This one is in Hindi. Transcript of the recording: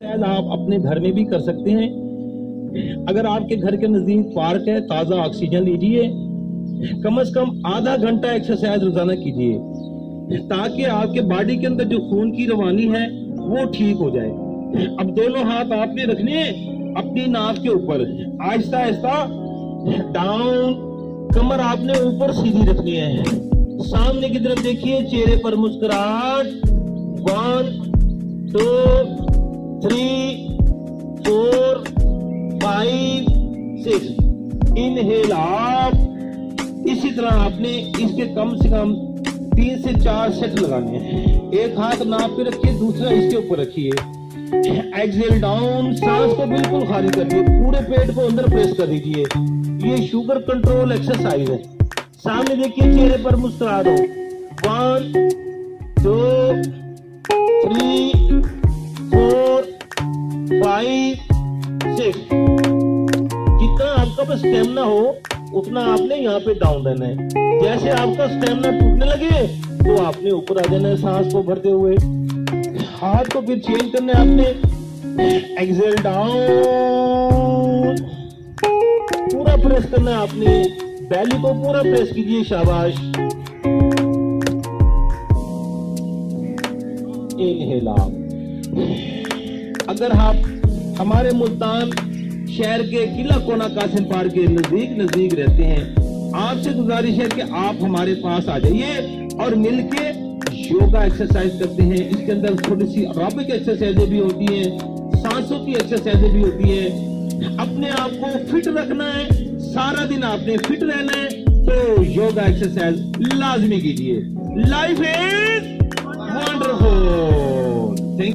शायद आप अपने घर में भी कर सकते हैं। अगर आपके घर के नज़दीक पार्क है, ताज़ा ऑक्सीजन लीजिए। कम से कम आधा घंटा एक्सरसाइज रोज़ाना कीजिए, ताकि आपके बॉडी के अंदर जो खून की रवानी है, वो ठीक हो जाए। अब दोनों हाथ आपने रखने अपनी नाक के ऊपर। आहिस्ता आहिस्ता डाउन कमर आपने ऊपर सीधी रखनी है। सामने की तरफ़ देखिए, चेहरे पर मुस्कुराहट। वन टू सिक्स इनहेल आप। इसी तरह आपने इसके कम से कम तीन से चार सेट लगाने हैं। एक हाथ नाप पे रखिए, दूसरा इसके ऊपर रखिए। एक्सेल डाउन सांस को बिल्कुल खाली कर दिए पूरे पेट को अंदर प्रेस कर दीजिए। ये शुगर कंट्रोल एक्सरसाइज है। सामने देखिए, चेहरे पर मुस्कुरा दो। One two three four five six आपका स्टेमिना हो, उतना आपने यहाँ पे डाउन रहना है। जैसे आपका स्टेमिना टूटने लगे तो आपने ऊपर आ जाना है सांस को भरते हुए। हाथ को फिर चेंज करना है आपने एक्सेल डाउन पूरा प्रेस करना है आपने। बैली को पूरा प्रेस कीजिए, शाबाश। इनहेल आप अगर आप, हमारे मुल्तान शहर के किला कोना कासिम पार्क के नज़दीक नज़दीक रहते हैं। आपसे गुजारिश है कि आप हमारे पास आ जाइए और मिलके योगा एक्सरसाइज करते हैं। इसके अंदर थोड़ी सी अरोबिक एक्सरसाइजें भी होती हैं, सांसों की एक्सरसाइजें भी होती हैं। अपने आप को फिट रखना है, सारा दिन आपने फिट रहना है तो योगा एक्सरसाइज लाजमी कीजिए। Life is wonderful